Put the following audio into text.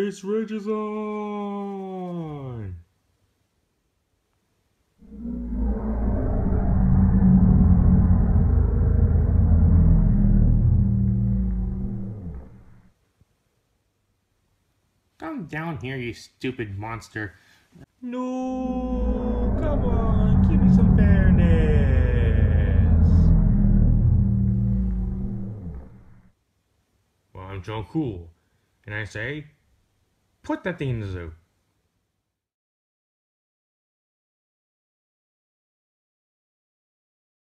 It's Regisign! Come down here, you stupid monster. No! Come on, give me some fairness! Well, I'm Joe Cool, and I say, put that thing in the zoo.